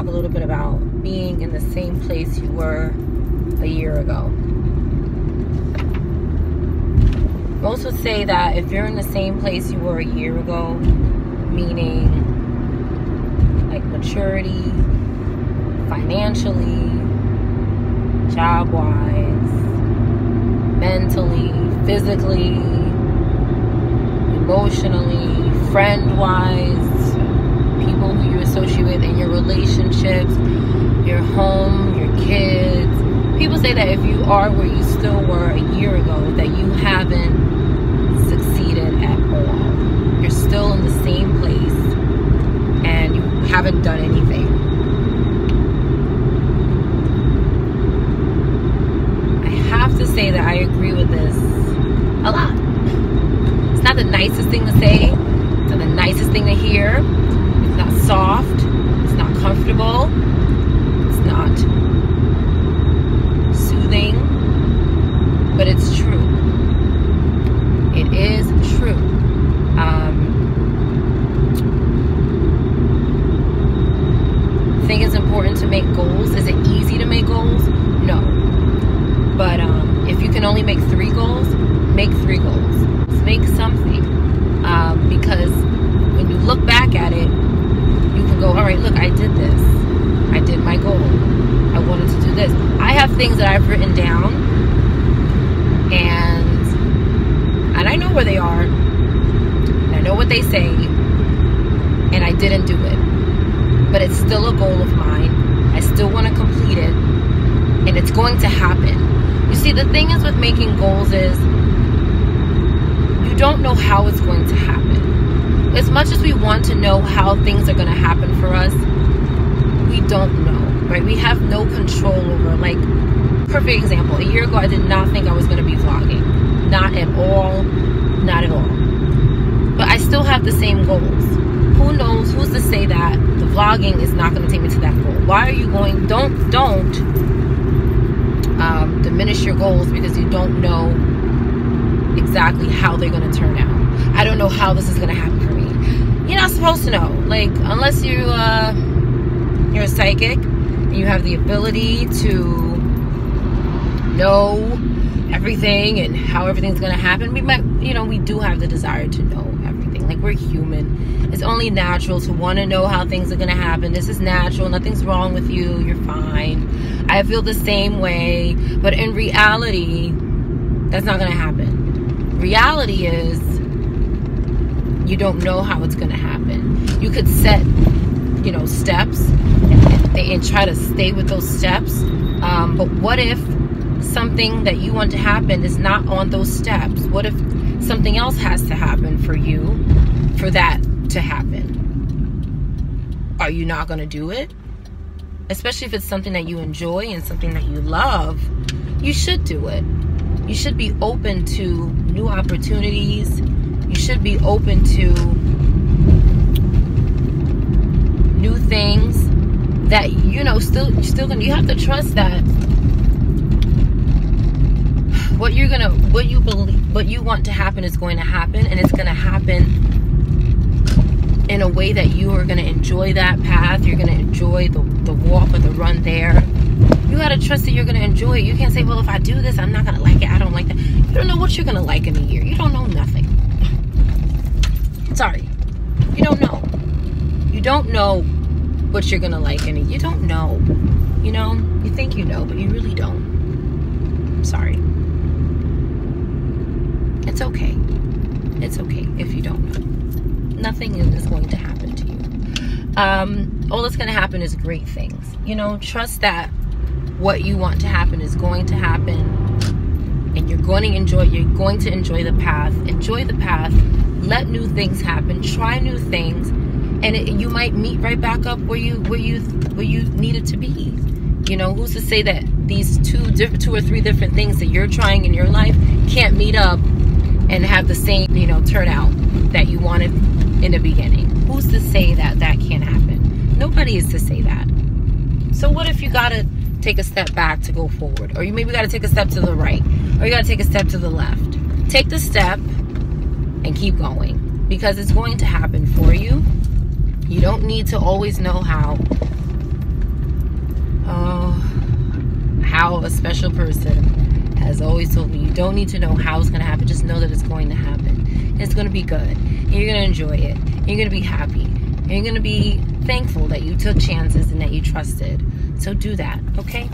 bit about being in the same place you were a year ago. Most would say that if you're in the same place you were a year ago, meaning like maturity, financially, job wise, mentally, physically, emotionally, friend wise, people who you associate with in your relationships, your home, your kids. People say that if you are where you still were a year ago, that you haven't succeeded at all. You're still in the same place and you haven't done anything. I have to say that I agree with this a lot. It's not the nicest thing to say, it's not the nicest thing to hear. It's not soft, it's not comfortable, it's not soothing, but it's true. It is true. Um, think it's important to make goals. Is it easy to make goals? No. But um, if you can only make three goals, make three goals. Make something. Um, because when you look back at it, you can go, all right, look, I did this. I did my goal. I wanted to do this. I have things that I've written down and and I know where they are. What they say. And I didn't do it. But it's still a goal of mine. I still want to complete it. And it's going to happen. You see, the thing is with making goals is you don't know how it's going to happen. As much as we want to know how things are going to happen for us, we don't know, right? We have no control over, like, perfect example. A year ago, I did not think I was going to be vlogging. Not at all. Not at all. But I still have the same goals. Who knows? Who's to say that the vlogging is not going to take me to that goal? Why are you going? Don't, don't um, diminish your goals because you don't know exactly how they're going to turn out. I don't know how this is going to happen for me. You're not supposed to know. Like, unless you, uh, you're a psychic and you have the ability to know everything and how everything's going to happen, we might, you know, we do have the desire to know. Like, we're human. It's only natural to want to know how things are going to happen. This is natural. Nothing's wrong with you. You're fine. I feel the same way. But in reality, that's not going to happen. Reality is you don't know how it's going to happen. You could set, you know, steps and, and try to stay with those steps. Um, but what if something that you want to happen is not on those steps? What if something else has to happen for you for that to happen? Are you not going to do it? Especially if it's something that you enjoy and something that you love, you should do it. You should be open to new opportunities. You should be open to new things that you know still still gonna you have to trust that what you're gonna what you believe what you want to happen is going to happen and it's gonna happen in a way that you are gonna enjoy that path. You're gonna enjoy the, the walk or the run there. You gotta trust that you're gonna enjoy it. You can't say well if i do this i'm not gonna like it. I don't like that. You don't know what you're gonna like in a year. You don't know nothing. Sorry. You don't know. You don't know what you're gonna like in it you don't know. You know? You think you know but you really don't. Sorry it's okay. It's okay if you don't know. Nothing is going to happen to you. Um, all that's going to happen is great things. You know trust that what you want to happen is going to happen and you're going to enjoy you're going to enjoy the path. Enjoy the path. Let new things happen. Try new things and it, you might meet right back up where you where you where you needed to be. You know who's to say that these two different two or three different things that you're trying in your life can't meet up and have the same you know turnout that you wanted in the beginning. Who's to say that that can't happen? Nobody is to say that. So what if you gotta take a step back to go forward? Or you maybe gotta take a step to the right. Or you gotta take a step to the left. Take the step and keep going. Because it's going to happen for you. You don't need to always know how uh, how a special person has always told me you don't need to know how it's going to happen. Just know that it's going to happen. It's going to be good. And you're going to enjoy it. And you're going to be happy. And you're going to be thankful that you took chances and that you trusted. So do that, okay?